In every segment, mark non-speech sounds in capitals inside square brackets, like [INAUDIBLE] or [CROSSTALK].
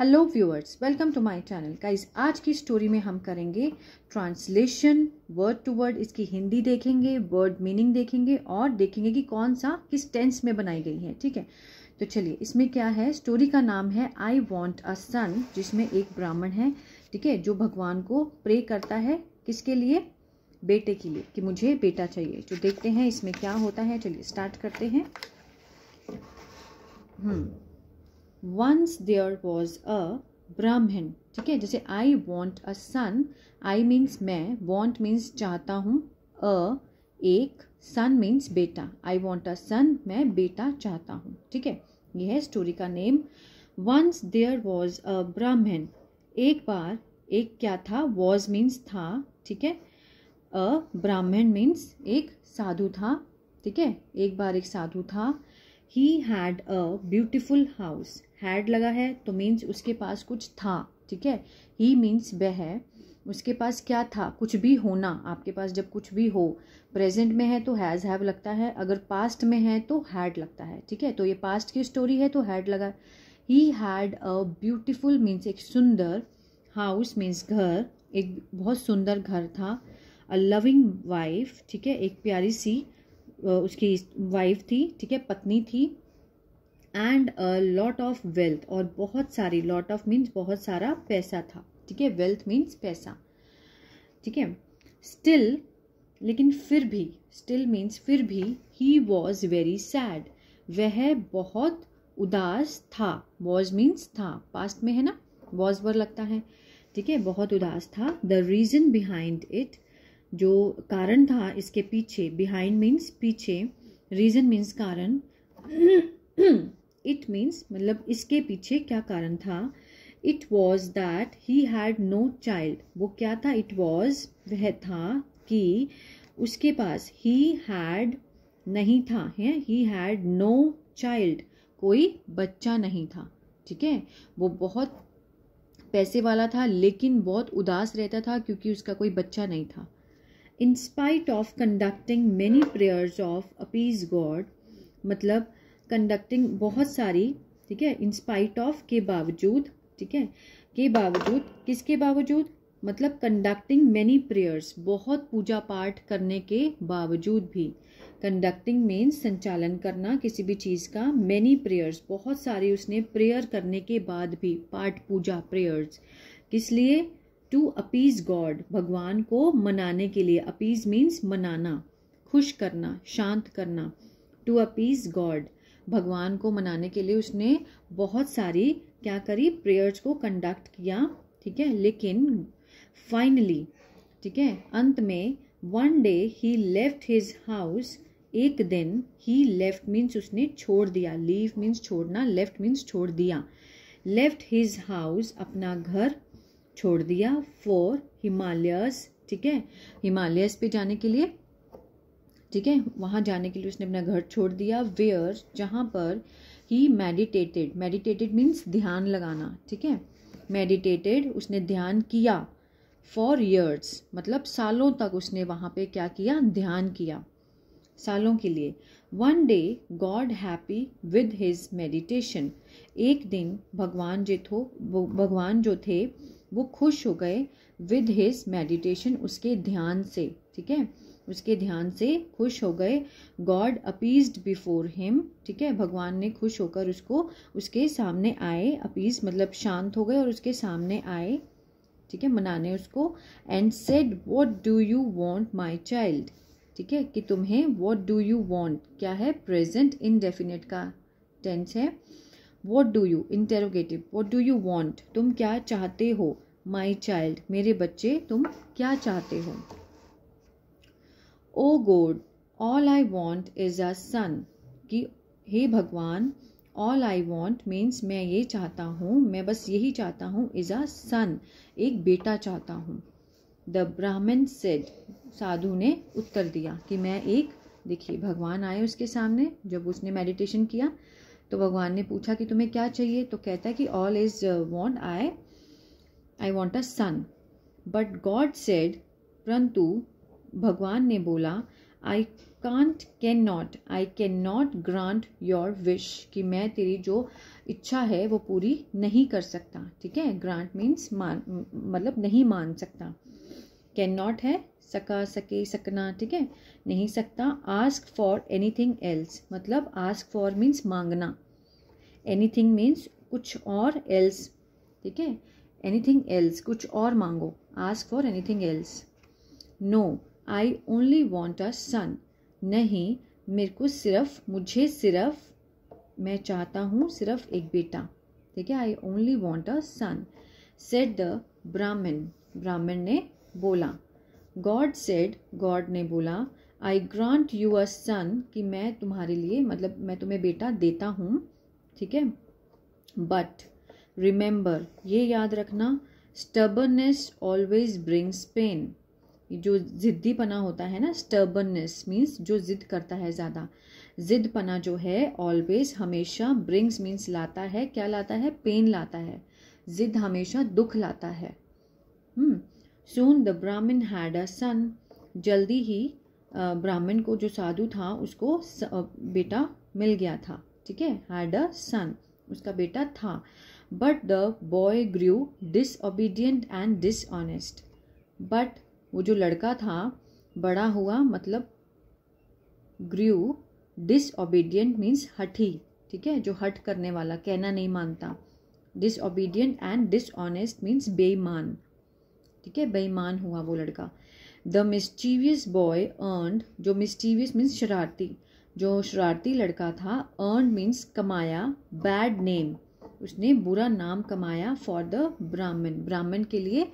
Hello viewers welcome to my channel guys आज की story में हम करेंगे ट्रांसलेशन वर्ड टू वर्ड इसकी हिंदी देखेंगे वर्ड मीनिंग देखेंगे और देखेंगे कि कौन सा, किस टेंस में बनाई गई है, ठीक है? तो चलिए, इसमें क्या है? स्टोरी का नाम है आई वॉन्ट अ सन जिसमें एक ब्राह्मण है, ठीक है? जो भगवान को प्रे करता है किसके लिए? बेटे के लिए, कि मुझे बेटा चाहिए। तो देखते हैं इसमें क्या होता है। चलिए स्टार्ट करते हैं। हम्म। Once there was a Brahmin ठीक है? जैसे I want a son I means मैं वॉन्ट मीन्स चाहता हूँ अ एक सन मीन्स बेटा आई वॉन्ट अ सन मैं बेटा चाहता हूँ, ठीक है? यह है स्टोरी का name once there was a Brahmin एक बार, एक क्या था? वॉज़ मीन्स था, ठीक है? अ ब्राह्मण मीन्स एक साधु था, ठीक है? एक बार एक साधु था. He had a beautiful house had लगा है तो मीन्स उसके पास कुछ था, ठीक है? ही मीन्स वह है। उसके पास क्या था? कुछ भी होना। आपके पास जब कुछ भी हो प्रेजेंट में है तो हैज़ हैव लगता है। अगर पास्ट में है तो हैड लगता है, ठीक है? तो ये पास्ट की स्टोरी है तो हैड लगा। He had a beautiful means एक सुंदर हाउस मीन्स घर। एक बहुत सुंदर घर था। अ लविंग वाइफ ठीक है? एक प्यारी सी उसकी वाइफ थी, ठीक है? पत्नी थी। And a lot of wealth और बहुत सारी लॉट ऑफ़ मीन्स बहुत सारा पैसा था। ठीक है? वेल्थ मीन्स पैसा। ठीक है? स्टिल लेकिन फिर भी स्टिल मीन्स फिर भी ही वॉज़ वेरी सैड वह बहुत उदास था। वॉज़ मीन्स था। पास्ट में है ना? वॉज़ वर लगता है। ठीक है? बहुत उदास था। द रीजन बिहाइंड इट जो कारण था इसके पीछे बिहाइंड मीन्स पीछे रीजन मीन्स कारण। [CLEARS THROAT] इट मीन्स मतलब इसके पीछे क्या कारण था? It was that he had no child वो क्या था? इट वॉज़ वह था कि उसके पास ही हैड नहीं था, है? ही हैड नो चाइल्ड कोई बच्चा नहीं था, ठीक है? वो बहुत पैसे वाला था, लेकिन बहुत उदास रहता था क्योंकि उसका कोई बच्चा नहीं था। In spite of conducting many prayers of appease God मतलब कंडक्टिंग बहुत सारी, ठीक है इन स्पाइट ऑफ़ के बावजूद, ठीक है, के बावजूद, किसके बावजूद? मतलब कंडक्टिंग मैनी प्रेयर्स बहुत पूजा पाठ करने के बावजूद भी। कंडक्टिंग मीन्स संचालन करना किसी भी चीज़ का मैनी प्रेयर्स बहुत सारी उसने प्रेयर करने के बाद भी, पाठ, पूजा प्रेयर्स किस लिए? टू अपीज गॉड भगवान को मनाने के लिए। अपीज मीन्स मनाना, खुश करना, शांत करना। टू अपीज गॉड भगवान को मनाने के लिए उसने बहुत सारी, क्या करी प्रेयर्स को कंडक्ट किया, ठीक है? लेकिन फाइनली ठीक है? अंत में one day he left his house एक दिन ही लेफ़्ट मीन्स उसने छोड़ दिया। लीव मीन्स छोड़ना लेफ़्ट मीन्स छोड़ दिया। लेफ़्ट हिज हाउस अपना घर छोड़ दिया फॉर हिमालयस ठीक है? हिमालयस पे जाने के लिए ठीक है, वहाँ जाने के लिए उसने अपना घर छोड़ दिया वेयर जहाँ पर ही मेडिटेटेड मेडिटेटेड मीन्स ध्यान लगाना, ठीक है? मेडिटेटेड उसने ध्यान किया फॉर ईयर्स मतलब सालों तक उसने वहाँ पे क्या किया? ध्यान किया सालों के लिए. One day God happy with his meditation एक दिन भगवान जो थो भगवान जो थे, वो खुश हो गए विद हिज मेडिटेशन उसके ध्यान से, ठीक है? उसके ध्यान से खुश हो गए। गॉड अपीज्ड बिफोर हिम ठीक है? भगवान ने खुश होकर उसको, उसके सामने आए अपीज मतलब शांत हो गए और उसके सामने आए, ठीक है? मनाने उसको। And said what do you want my child ठीक है? कि तुम्हें वॉट डू यू वॉन्ट क्या है? प्रेजेंट इनडेफिनेट का टेंस है। What do you interrogative what do you want तुम क्या चाहते हो माई चाइल्ड मेरे बच्चे, तुम क्या चाहते हो? O God all I want is a son कि हे भगवान ऑल आई वॉन्ट मीन्स मैं ये चाहता हूँ, मैं बस यही चाहता हूँ इज़ अ सन एक बेटा चाहता हूँ। द ब्राह्मण सेड साधु ने उत्तर दिया कि मैं एक, देखिए, भगवान आए उसके सामने, जब उसने मेडिटेशन किया तो भगवान ने पूछा कि तुम्हें क्या चाहिए? तो कहता है कि all is want I I want a son but God said परंतु भगवान ने बोला I can't can not I can not grant your wish कि मैं तेरी जो इच्छा है वो पूरी नहीं कर सकता, ठीक है? ग्रांट मीन्स मान मतलब नहीं मान सकता। कैन नॉट है, सका, सके, सकना, ठीक है? नहीं सकता ask for anything else मतलब आस्क फॉर मीन्स मांगना। एनी थिंग मीन्स कुछ और एल्स ठीक है? एनी थिंग एल्स कुछ और मांगो ask for anything else no I only want a son नहीं, मेरे को सिर्फ़, मुझे सिर्फ़, मैं चाहता हूँ सिर्फ़ एक बेटा। ठीक है? I only want a son said the Brahmin ब्राह्मण ने बोला। गॉड सेड गॉड ने बोला आई ग्रांट यू अ सन कि मैं तुम्हारे लिए मतलब मैं तुम्हें बेटा देता हूँ। ठीक है? बट रिमेंबर ये याद रखना स्टबरनेस ऑलवेज ब्रिंग्स पेन जो ज़िद्दीपना होता है ना स्टबरनेस मीन्स जो ज़िद करता है ज़्यादा। ज़िद्दपना जो है ऑलवेज हमेशा ब्रिंग्स मीन्स लाता है। क्या लाता है? पेन लाता है। ज़िद हमेशा दुख लाता है। सोन द ब्राह्मण हैड अ सन जल्दी ही ब्राह्मण को जो साधु था, उसको बेटा मिल गया था। ठीक है? हैड अ सन उसका बेटा था। But the boy grew disobedient and dishonest but वो जो लड़का था, बड़ा हुआ मतलब ग्रू डिसओबीडियंट मीन्स हठी, ठीक है? जो हट करने वाला, कहना नहीं मानता। डिसओबीडियंट एंड डिसऑनेस्ट मीन्स बेईमान, ठीक है? बेईमान हुआ वो लड़का। द मिस्टीवियस बॉय अर्नड जो मिस्टीवियस मीन्स शरारती, जो शरारती लड़का था अर्न मीन्स कमाया बैड नेम उसने बुरा नाम कमाया फॉर द ब्राह्मण। ब्राह्मण के लिए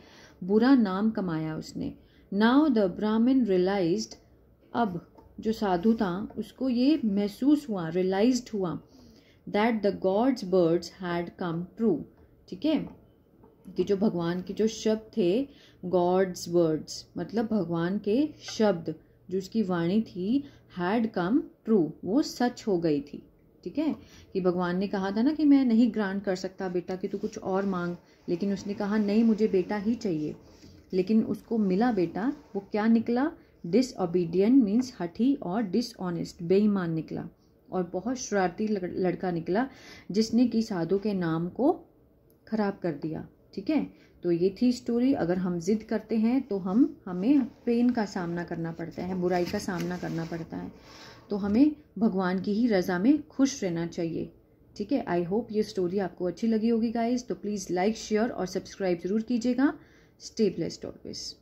बुरा नाम कमाया उसने। नाउ द ब्राह्मण रियलाइज़ अब जो साधु था, उसको ये महसूस हुआ रियलाइज़ हुआ that the God's words had come true ठीक है? कि जो भगवान के जो शब्द थे गॉड्स वर्ड्स मतलब भगवान के शब्द, जो उसकी वाणी थी हैड कम ट्रू वो सच हो गई थी, ठीक है? कि भगवान ने कहा था ना कि मैं नहीं ग्रांट कर सकता बेटा कि तू कुछ और मांग, लेकिन उसने कहा, नहीं, मुझे बेटा ही चाहिए। लेकिन उसको मिला बेटा, वो क्या निकला? डिसओबीडियंट मीन्स हठी और डिसऑनेस्ट बेईमान निकला। और बहुत शरारती लड़का निकला, जिसने कि साधु के नाम को खराब कर दिया, ठीक है? तो ये थी स्टोरी अगर हम जिद करते हैं तो हम, हमें पेन का सामना करना पड़ता है, बुराई का सामना करना पड़ता है। तो हमें भगवान की ही रज़ा में खुश रहना चाहिए, ठीक है? आई होप ये स्टोरी आपको अच्छी लगी होगी गाइज़ तो प्लीज़ लाइक शेयर और सब्सक्राइब ज़रूर कीजिएगा। stabilized always.